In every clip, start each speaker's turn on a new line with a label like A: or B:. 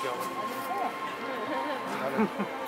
A: 今日。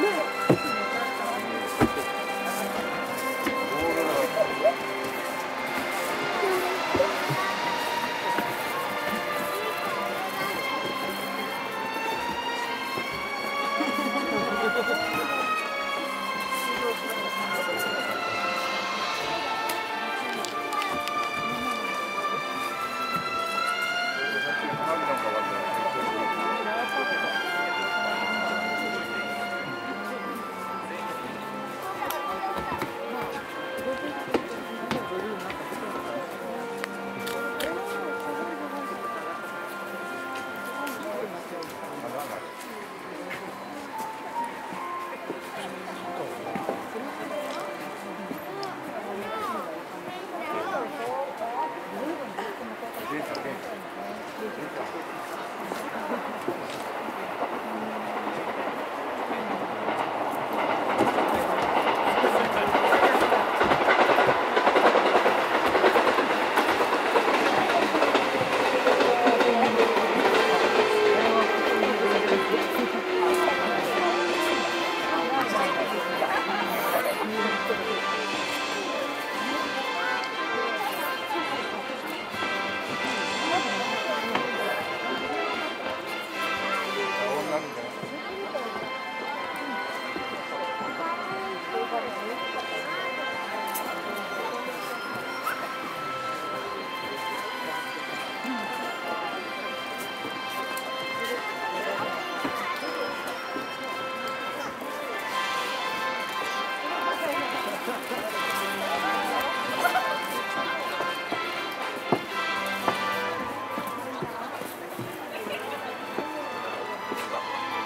A: ね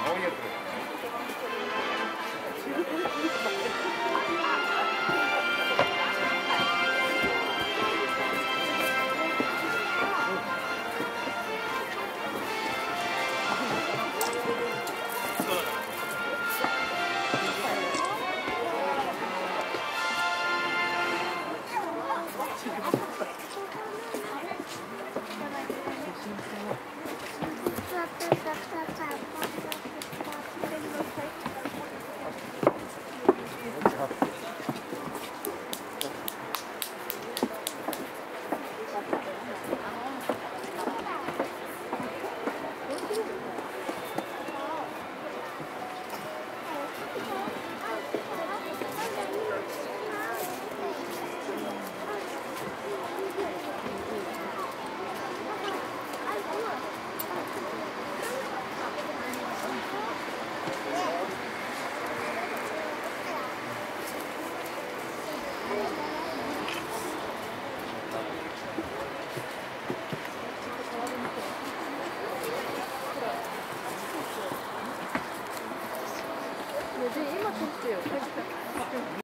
A: Ahoj, je